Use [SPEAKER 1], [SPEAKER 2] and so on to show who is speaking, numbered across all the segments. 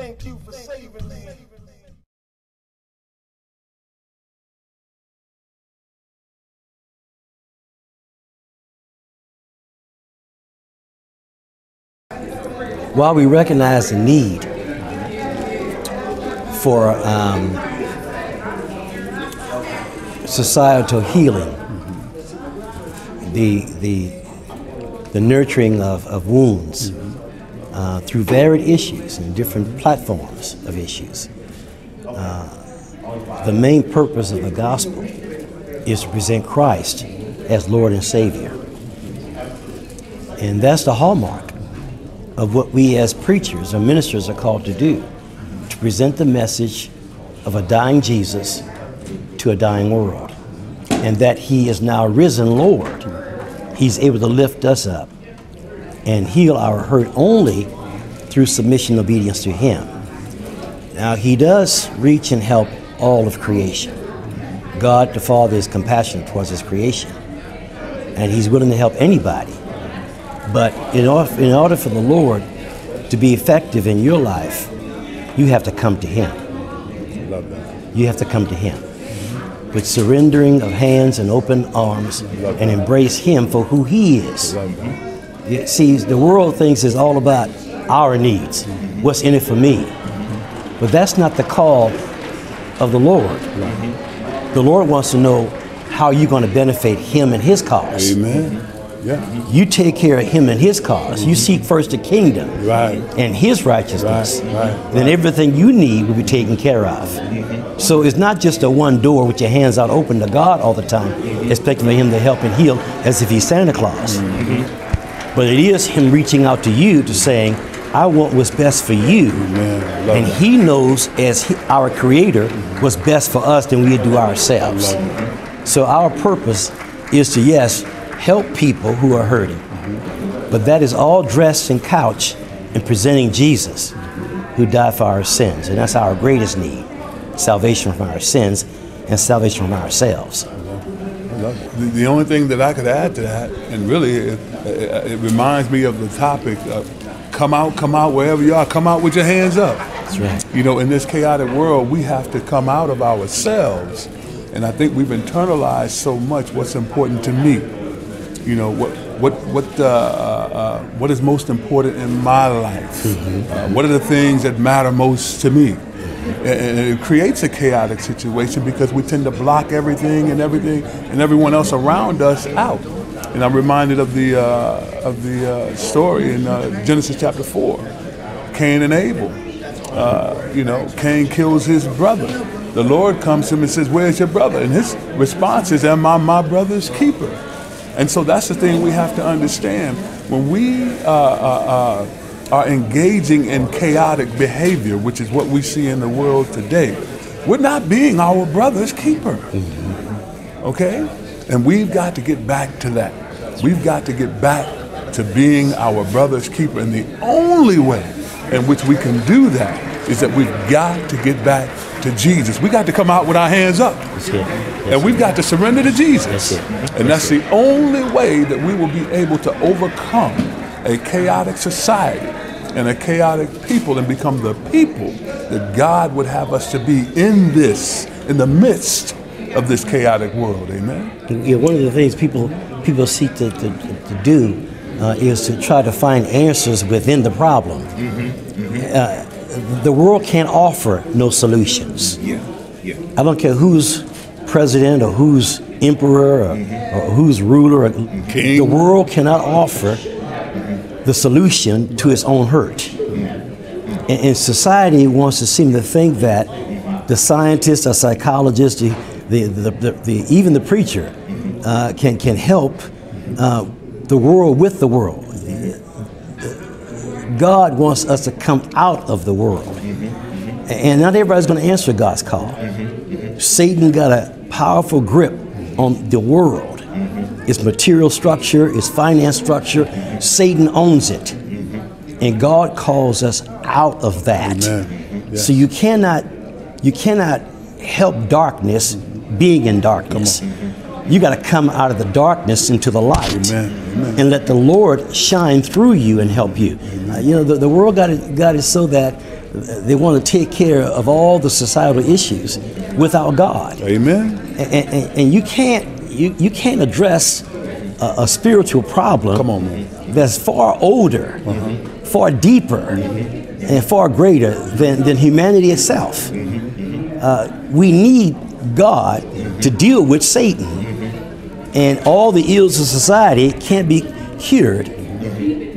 [SPEAKER 1] Thank you for saving me.
[SPEAKER 2] While we recognize the need for um, societal healing, the, the, the nurturing of, of wounds uh, through varied issues and different platforms of issues, uh, the main purpose of the gospel is to present Christ as Lord and Savior. And that's the hallmark of what we as preachers or ministers are called to do to present the message of a dying Jesus to a dying world. And that He is now risen Lord. He's able to lift us up and heal our hurt only through submission and obedience to Him. Now, He does reach and help all of creation. God the Father is compassionate towards His creation, and He's willing to help anybody. But in order, in order for the Lord to be effective in your life, you have to come to Him. You have to come to Him with surrendering of hands and open arms and embrace Him for who He is.
[SPEAKER 3] Love that.
[SPEAKER 2] Yeah, See, the world thinks it's all about our needs, what's in it for me. But that's not the call of the Lord. The Lord wants to know how you're going to benefit Him and His cause.
[SPEAKER 3] Amen. Yeah.
[SPEAKER 2] You take care of Him and His because You seek first the kingdom
[SPEAKER 3] Right.
[SPEAKER 2] and His righteousness.
[SPEAKER 3] Right, right,
[SPEAKER 2] Then everything you need will be taken care of. So it's not just a one door with your hands out open to God all the time, expecting for Him to help and heal as if He's Santa Claus. But it is Him reaching out to you to saying, I want what's best for you. And
[SPEAKER 3] that.
[SPEAKER 2] He knows, as he, our Creator, what's best for us than we do ourselves. So our purpose is to, yes, help people who are hurting. But that is all dressed and couched in presenting Jesus, who died for our sins. And that's our greatest need salvation from our sins and salvation from ourselves.
[SPEAKER 3] The, the only thing that I could add to that, and really, it, it, it reminds me of the topic: of come out, come out, wherever you are, come out with your hands up.
[SPEAKER 2] That's right.
[SPEAKER 3] You know, in this chaotic world, we have to come out of ourselves, and I think we've internalized so much what's important to me. You know, what what what uh, uh, uh, what is most important in my life? Uh, what are the things that matter most to me? And, it creates a chaotic situation because we tend to block everything and everything and everyone else around us out. And I'm reminded of the uh, of the uh, story in uh, Genesis chapter four, Cain and Abel. Uh, you know, Cain kills his brother. The Lord comes to him and says, "Where's your brother?" And his response is, "Am I my brother's keeper?" And so that's the thing we have to understand. When we uh, uh, uh, are engaging in chaotic behavior, which is what we see in the world today, we're not being our brother's keeper. Okay? And we've got to get back to that. We've got to get back to being our brother's keeper. And the only way in which we can do that is that we've got to get back to Jesus. We got to come out with our hands up.
[SPEAKER 2] That's. That's
[SPEAKER 3] And we've got to surrender to Jesus.
[SPEAKER 2] That's.
[SPEAKER 3] And that's the only way that we will be able to overcome a chaotic society and a chaotic people and become the people that God would have us to be in this, in the midst of this chaotic world. Amen.
[SPEAKER 2] Yeah, one of the things people people seek to, to, to do uh, is to try to find answers within the problem. Uh, the world can't offer no solutions.
[SPEAKER 4] Yeah, yeah.
[SPEAKER 2] I don't care who's president or who's emperor or, or who's ruler.
[SPEAKER 3] King.
[SPEAKER 2] The world cannot offer the solution to its own hurt. And, and society wants to seem to think that the scientist or psychologist, the, the, the, the, the even the preacher, uh, can, can help uh, the world with the world. God wants us to come out of the world. And not everybody's going to answer God's call. Satan got a powerful grip on the world. Its material structure, its finance structure, Satan owns it. And God calls us out of that.
[SPEAKER 3] Amen.
[SPEAKER 2] So you cannot you cannot help darkness being in darkness. You got to come out of the darkness into the light
[SPEAKER 3] Amen. Amen.
[SPEAKER 2] and let the Lord shine through you and help you. Uh, you know, the, the world got it, got it so that they want to take care of all the societal issues without God.
[SPEAKER 3] Amen.
[SPEAKER 2] And, and, and you can't you, you can't address a, a spiritual problem
[SPEAKER 3] Come on,
[SPEAKER 2] that's far older, far deeper, and far greater than, than humanity itself. Uh, we need God to deal with Satan, and all the ills of society can't be cured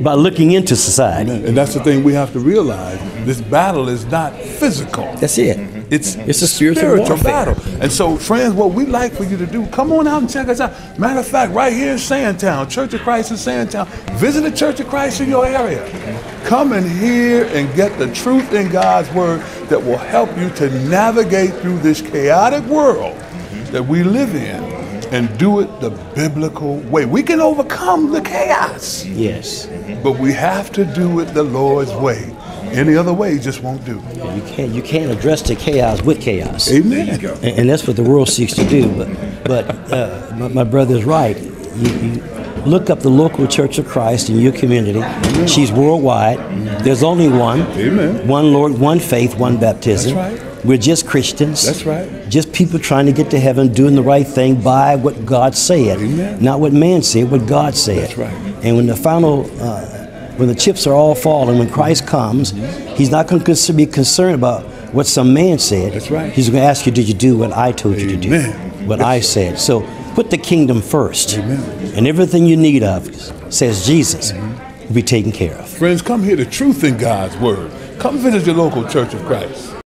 [SPEAKER 2] by looking into society.
[SPEAKER 3] And that's the thing we have to realize. This battle is not physical.
[SPEAKER 2] That's it. Mm-hmm.
[SPEAKER 3] It's mm-hmm.
[SPEAKER 2] It's a spiritual warfare.
[SPEAKER 3] battle. And so, friends, what we like for you to do, come on out and check us out. Matter of fact, right here in Sandtown, Church of Christ in Sandtown, visit the Church of Christ in your area. Mm-hmm. Come and hear and get the truth in God's word that will help you to navigate through this chaotic world that we live in and do it the biblical way. We can overcome the chaos,
[SPEAKER 2] Yes.
[SPEAKER 3] but we have to do it the Lord's way. Any other way just won't do.
[SPEAKER 2] You can't you can't address the chaos with chaos.
[SPEAKER 3] Amen.
[SPEAKER 2] and, and that's what the world seeks to do. But, but uh, my, my brother is right. You, you look up the local Church of Christ in your community. She's worldwide. There's only one.
[SPEAKER 3] Amen.
[SPEAKER 2] One Lord, one faith, one baptism.
[SPEAKER 3] That's right.
[SPEAKER 2] We're just Christians.
[SPEAKER 3] That's right.
[SPEAKER 2] Just people trying to get to heaven, doing the right thing by what God said,
[SPEAKER 3] Amen.
[SPEAKER 2] not what man said, what God said.
[SPEAKER 3] That's right.
[SPEAKER 2] And when the final, uh, when the chips are all falling, when Christ comes, He's not going to be concerned about what some man said.
[SPEAKER 3] That's right.
[SPEAKER 2] He's going to ask you, did you do what I told you to do?
[SPEAKER 3] Amen.
[SPEAKER 2] What I said. So put the kingdom first.
[SPEAKER 3] Amen.
[SPEAKER 2] And everything you need of, says Jesus, mm-hmm. will be taken care of.
[SPEAKER 3] Friends, come hear the truth in God's word. Come visit your local Church of Christ.